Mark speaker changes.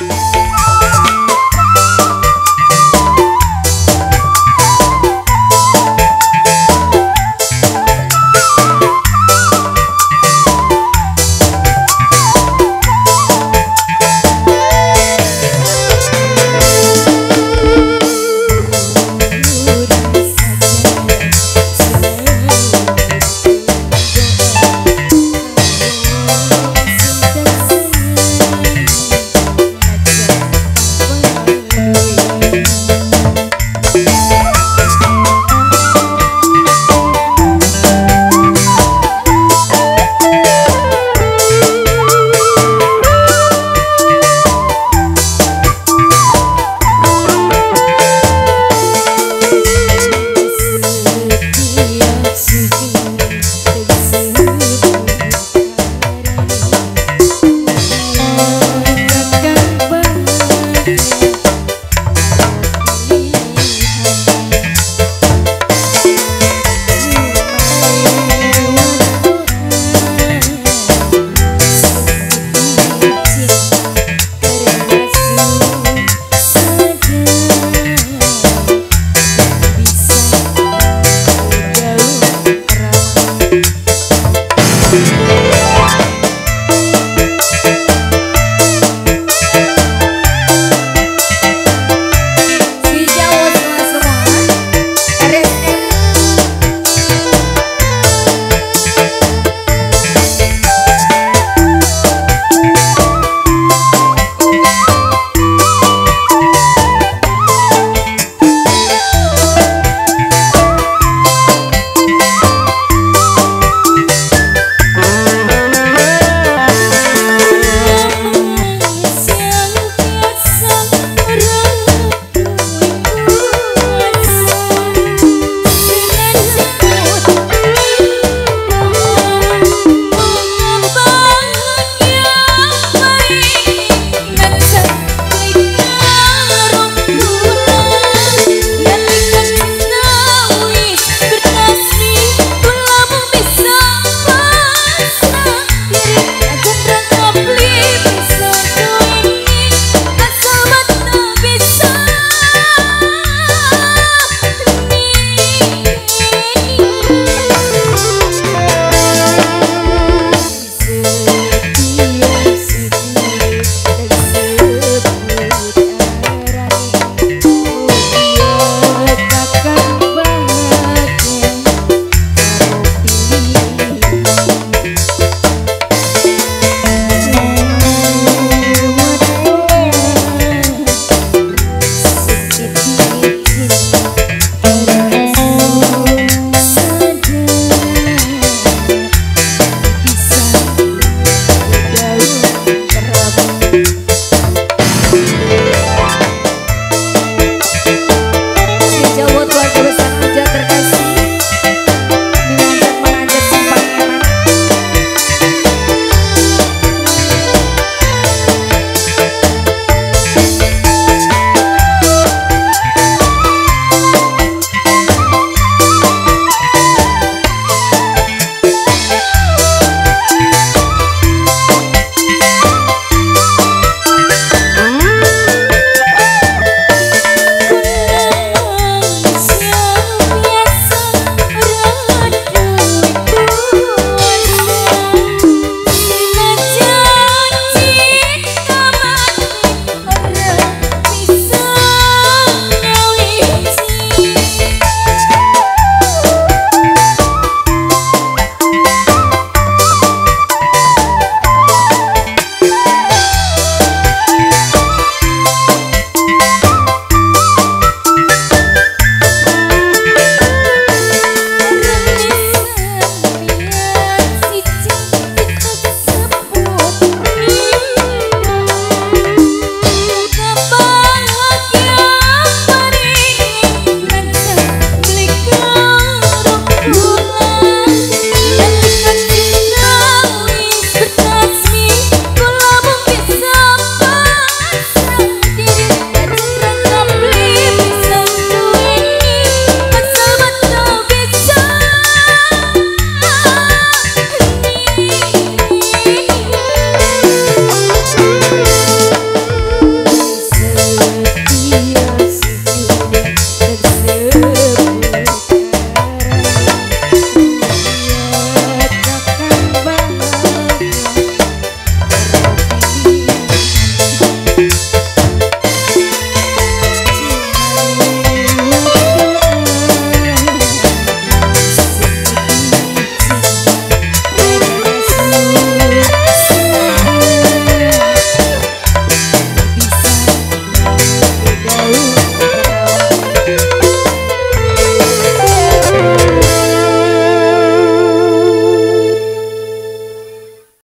Speaker 1: you Thank you.